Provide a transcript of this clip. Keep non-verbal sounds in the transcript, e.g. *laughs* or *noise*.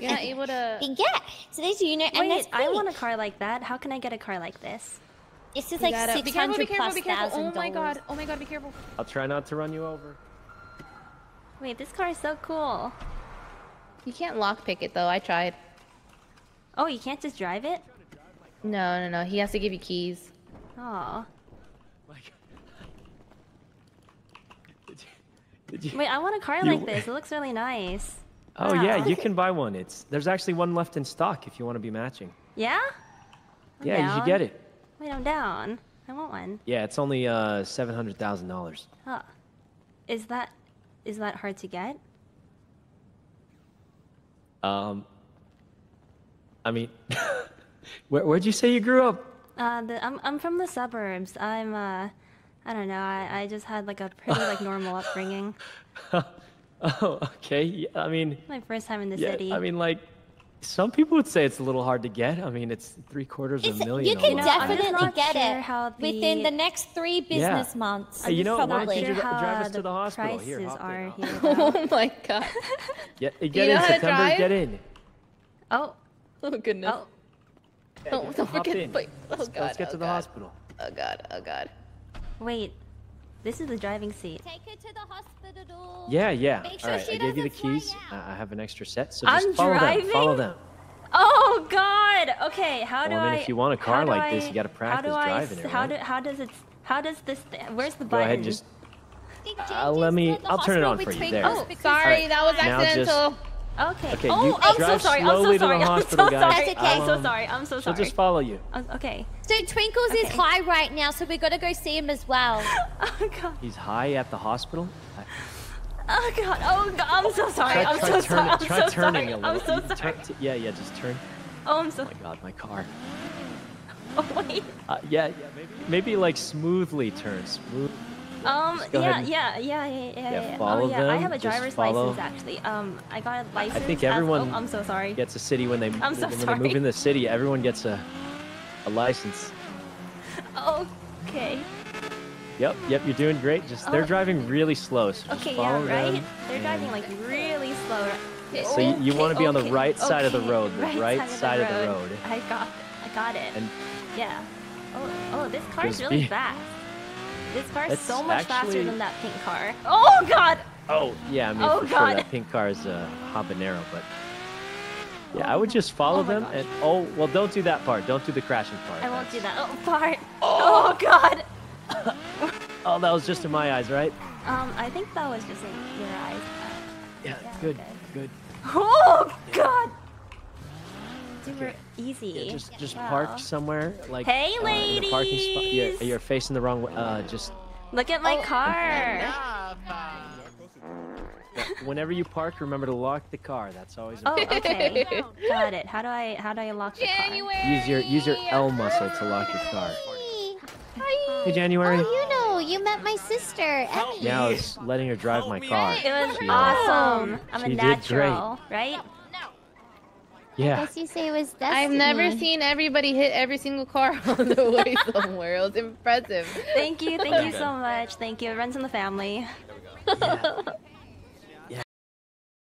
*laughs* You're not able to. Then yeah, so there's you know, and Wait, that's I want a car like that. How can I get a car like this? This is You like gotta- six be careful, be hundred careful, plus be careful. thousand Oh my dollars. god, oh my god, be careful. I'll try not to run you over. Wait, this car is so cool. You can't lockpick it though, I tried. Oh, you can't just drive it? No, no, no, he has to give you keys. Oh. *laughs* Did you, did you- Wait, I want a car You- like this. It looks really nice. Oh yeah, you can buy one. It's there's actually one left in stock if you want to be matching. Yeah? I'm yeah, you should get it. Wait, I'm down. I want one. Yeah, it's only uh seven hundred thousand dollars. Huh. Is that is that hard to get? Um, I mean, *laughs* where where'd you say you grew up? Uh, the, I'm I'm from the suburbs. I'm uh, I don't know. I, I just had like a pretty like normal upbringing. *laughs* *laughs* Oh, okay. Yeah, I mean, My first time in the yeah. city. I mean, like, some people would say it's a little hard to get. I mean, it's three quarters of a million. you can almost. Definitely get sure it how within the- the next three business months. Hey, you know what? Why don't you sure dri- drive us to the the hospital. prices Here, hop in, are *laughs* hop here. in. though. Oh my god. Get, get you in know how to September. drive? Get in. oh, Oh goodness. oh. Yeah, Don't, don't forget. in. Wait. Oh Let's, god. let's get oh to the god. hospital. Oh god. Oh god. Wait, this is the driving seat. Take her to the hospital. Yeah, yeah. Make All sure right, she I gave you the keys. out. I I have an extra set, so just I'm follow them. Follow them. Oh God. Okay, how do Well, I mean, I? if you want a car how do like this, you gotta how practice do I driving s- it, How right? do how does it? How does this? Where's the Go button? ahead, just Uh, let me- I'll turn it on for you, there. Oh, sorry, he's that was fine. Now just- accidental. Okay. Okay, oh, you I'm so drive sorry. I'm slowly so to the sorry. *laughs* I'm so guys. sorry. That's okay. I'm so sorry. I'm so sorry. she'll just follow you. Uh, okay. So Twinkles is high right now, so we gotta go see him as well. *laughs* Oh God. He's high at the hospital. I- Oh God. Oh God. I'm so sorry. Try, I'm try, so turn, sorry. I'm try so turning sorry. a little. I'm so You turn sorry. to- yeah, yeah, just turn. Oh, I'm so. Oh my god, my car. *laughs* Oh wait. Uh, yeah, yeah, maybe, maybe like smoothly turn. Smooth. Um. Yeah, yeah. Yeah. Yeah. Yeah. Follow oh yeah. I have a driver's license actually. Um. I got a license. I think as- everyone oh, I'm so sorry. Gets a city when they I'm so when sorry. they move in the city. Everyone gets a a license. Okay. Yep, yep, you're doing great. Just they're Oh. driving really slow, so just Okay. follow Yeah. Right. them. They're driving like really slow. So you, you want to be on the right side of the road, the right, side of the road. I got, I got it. And yeah. Oh, oh, this car's really fast. This car's That's so much faster than that pink car. Oh God! oh yeah, I mean Oh, for sure God. that pink car is a habanero, but yeah, I would just follow Oh them gosh. and oh well, don't do that part. Don't do the crashing part. I won't do that. Oh, part. Oh God. *laughs* Oh, that was just in my eyes, right? Um, I think that was just in your eyes. Yeah, Yeah, good, okay. good. *laughs* Oh God. Super Okay. easy. Yeah, just just Wow. park somewhere like Hey, uh, in a parking spot. You're, you're facing the wrong way. Uh, just Look at my car. whenever you park, remember to lock the car. That's always Oh, important. okay. *laughs* Got it. How do I how do I lock the car? January. Use your use your L muscle to lock your car. Hi. Hey, January. Oh, you know, you met my sister, Emmy. Yeah, I was letting her drive my car. It was She, uh, awesome. I'm she a did natural, right? Yeah. Guess you say it was destiny. I've never seen everybody hit every single car *laughs* on the way *laughs* somewhere. It was impressive. Thank you, thank you so much. Thank you. It runs in the family. yeah.